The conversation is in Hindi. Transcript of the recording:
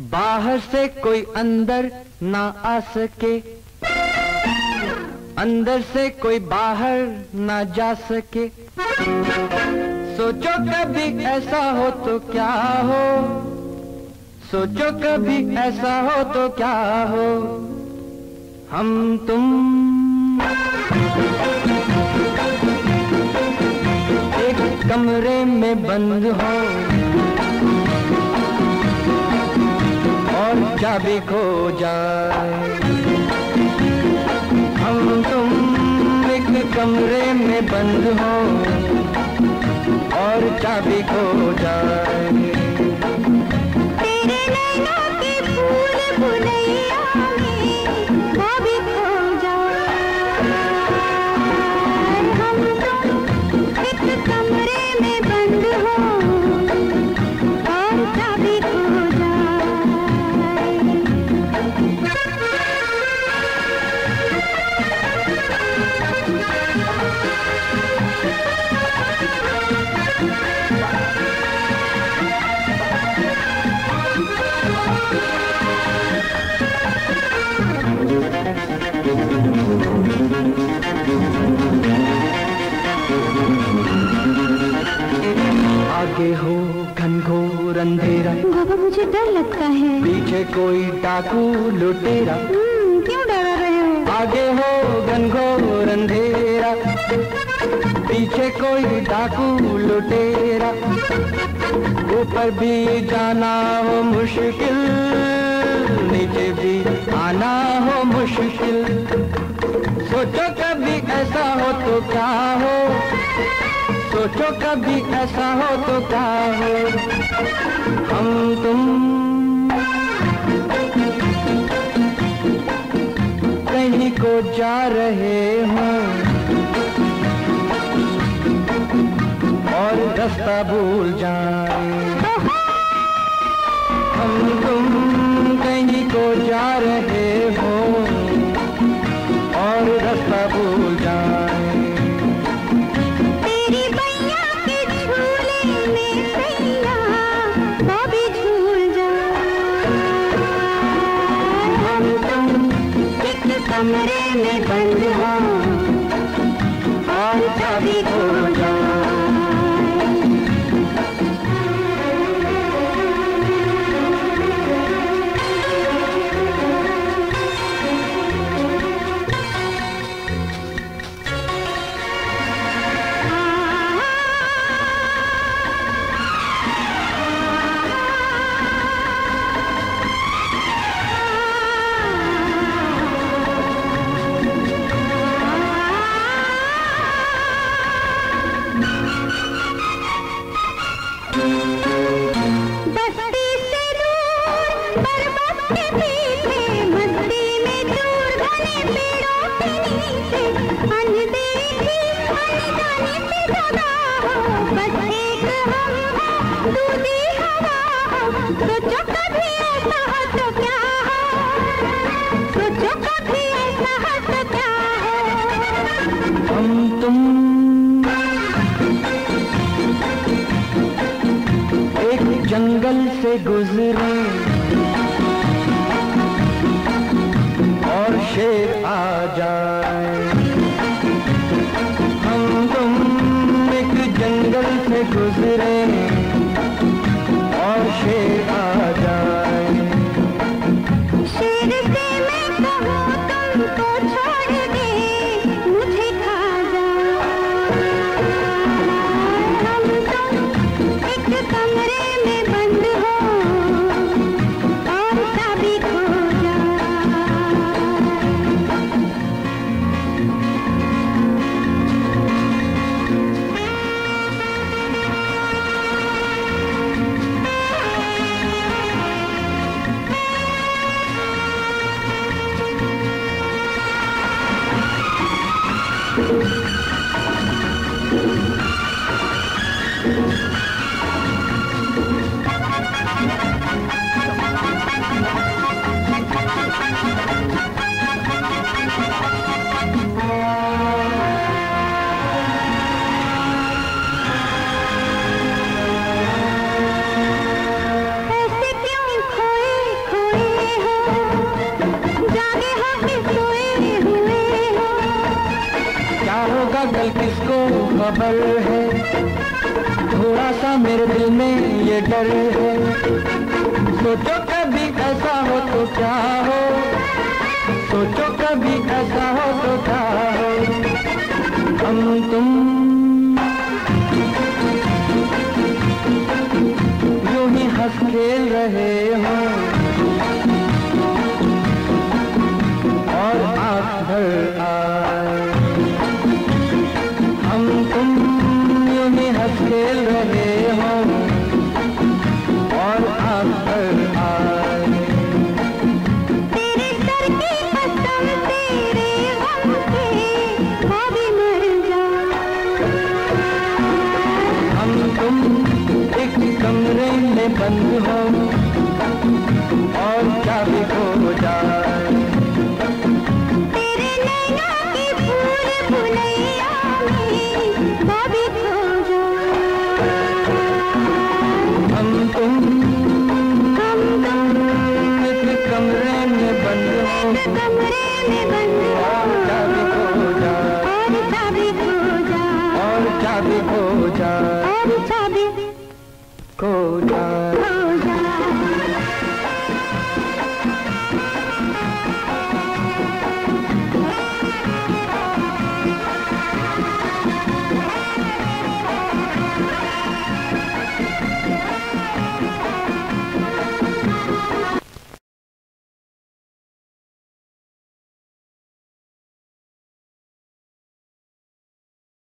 बाहर से कोई अंदर ना आ सके। अंदर से कोई बाहर ना जा सके। सोचो कभी ऐसा हो तो क्या हो? सोचो कभी ऐसा हो तो क्या हो? हम तुम। एक कमरे में बंद हो। चाबी खो जाए हम तुम एक कमरे में बंद हो और चाबी खो जाए बाबा मुझे डर लगता है। पीछे कोई डाकू लुटेरा। हम्म, क्यों डरा रहे हो? आगे हो घनघोर अंधेरा। पीछे कोई डाकू लुटेरा। ऊपर भी जाना हो मुश्किल नीचे भी आना हो मुश्किल। सोचो कभी ऐसा हो तो क्या हो? सोचो कभी ऐसा हो तो क्या हो? हम तुम। कहीं को जा रहे हो। और रास्ता भूल जाए। हो। और कभी खो जाए दूधी हवा सोचो तो कभी ऐसा हो? तो क्या हम तुम एक जंगल से गुजरे और शेर आ जाए। हम तुम एक जंगल से गुजरे खबर है। थोड़ा सा मेरे दिल में ये डर है। सोचो कभी ऐसा हो तो क्या हो? सोचो कभी ऐसा हो तो क्या हो? हम तुम Bye.